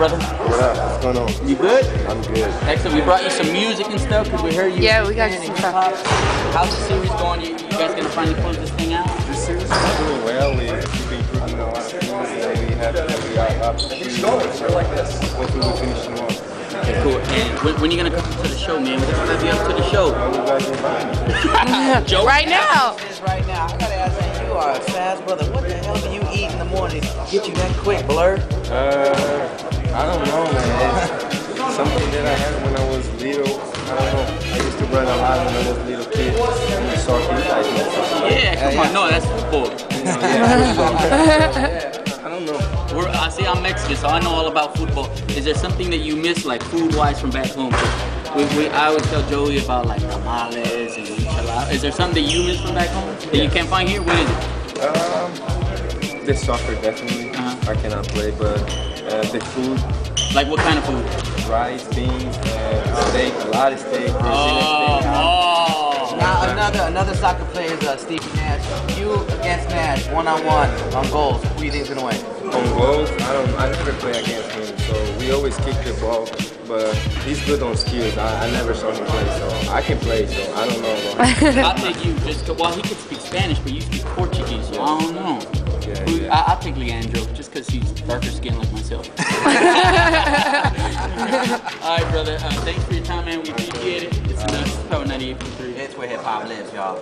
brother? What up? What's going on? You good? I'm good. Excellent. We brought you some music and stuff because we heard you. Yeah, we got you some in hip-hop. How's the series going? You, you guys gonna finally close this thing out? This series is doing well. We keep improving a lot of things, and we have we are up to hopefully we finish tomorrow. Okay, cool. And when, when you gonna come to the show, man? We're gonna have you up to the show. When you guys invite me. Joe? Right now. This right now, I gotta ask you, you are a fast brother. What the hell do you eat in the morning? Get you that quick, blur? Uh, I don't know, man. It's something that I had when I was little. I don't know. I used to run a lot when I was a little kid. Soccer, you guys know soccer. Yeah, come on. No, that's football. I don't know. We're, I see I'm Mexican, so I know all about football. Is there something that you miss, like food-wise, from back home? We, we, I always tell Joey about like tamales and enchiladas. Is there something that you miss from back home that you can't find here? What is it? Um, the soccer definitely. Uh-huh. I cannot play, but uh, the food, Like what kind of food? rice, beans, uh, steak, a lot of steak, Brazilian Oh, steak. oh. Now another another soccer player is uh, Stevie Nash. You against Nash, one on one on goals. Who do you think's gonna win? On goals, I don't. I never play against him, so we always kick the ball. But he's good on skills. I, I never saw him play, so I can play. So I don't know. About him. I'll take you just 'cause- well, he can speak Spanish, but you speak Portuguese, so I don't know. Yeah, Who- yeah. I, I'll take Leandro just because he's darker skinned like myself. All right, brother. Uh, thanks for your time, man. We appreciate it. It's, uh, it's Power 98.3. It's where hip hop lives, y'all.